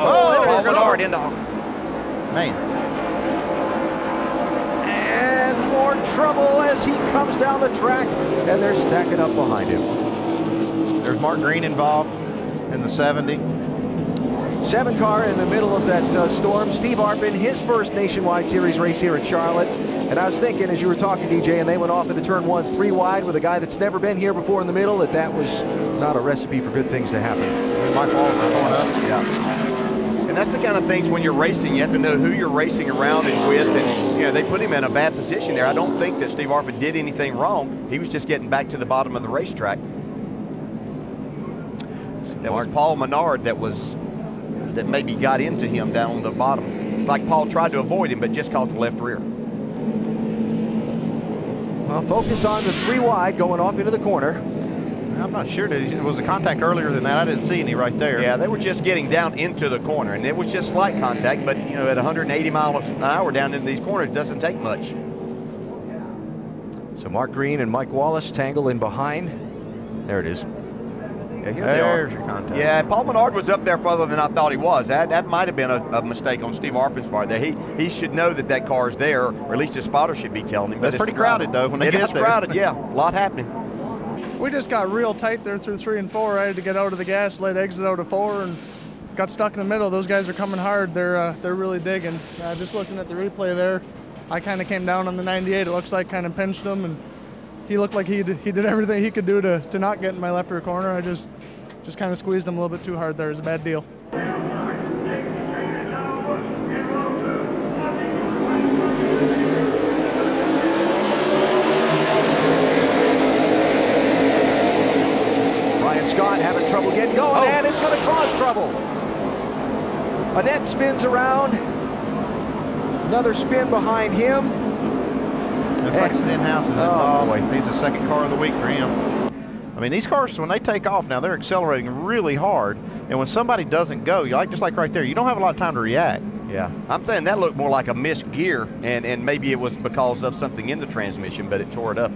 Menard oh, into Man, And more trouble as he comes down the track, and they're stacking up behind him. there's Mark Green involved in the 70. Seven car in the middle of that uh, storm. Steve Arpin, his first nationwide series race here in Charlotte. And I was thinking as you were talking, DJ, and they went off into turn one, three wide with a guy that's never been here before in the middle, that that was not a recipe for good things to happen. Mike Wallace going up. Yeah. And that's the kind of things when you're racing, you have to know who you're racing around and with. And, you know, they put him in a bad position there. I don't think that Steve Arpin did anything wrong. He was just getting back to the bottom of the racetrack. That was Paul Menard that was that maybe got into him down on the bottom. Like Paul tried to avoid him, but just caught the left rear. Well, focus on the three wide going off into the corner. I'm not sure. Did it was a contact earlier than that. I didn't see any right there. Yeah, they were just getting down into the corner, and it was just slight contact. But you know, at 180 miles an hour down into these corners, it doesn't take much. So Mark Green and Mike Wallace tangle in behind. There it is. Yeah, here they are. There's your contact. Yeah, Paul Menard was up there further than I thought he was. That, that might have been a, a mistake on Steve Arpin's part. That he he should know that that car is there, or at least his spotter should be telling him. but It's pretty not. crowded, though, when they It get is there. crowded. Yeah, a lot happening. We just got real tight there through three and four. I had to get out of the gas, late exit out of four, and got stuck in the middle. Those guys are coming hard. They're uh, they're really digging. Uh, just looking at the replay there, I kind of came down on the 98. It looks like kind of pinched them and he looked like he did, he did everything he could do to, to not get in my left rear corner. I just just kind of squeezed him a little bit too hard there. It was a bad deal. Brian Scott having trouble getting going, oh. and it's going to cause trouble. Annett spins around. Another spin behind him. Looks like Stenhouse is Oh, involved. boy. He's the second car of the week for him. I mean, these cars, when they take off now, they're accelerating really hard. And when somebody doesn't go, you like just like right there, you don't have a lot of time to react. Yeah, I'm saying that looked more like a missed gear, and, and maybe it was because of something in the transmission, but it tore it up.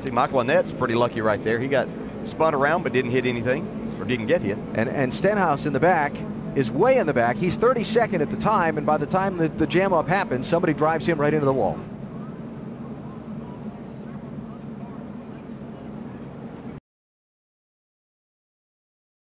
See, Michael Annett's pretty lucky right there. He got spun around but didn't hit anything, or didn't get hit. And, and Stenhouse in the back is way in the back. He's 32nd at the time, and by the time the, the jam up happens, somebody drives him right into the wall.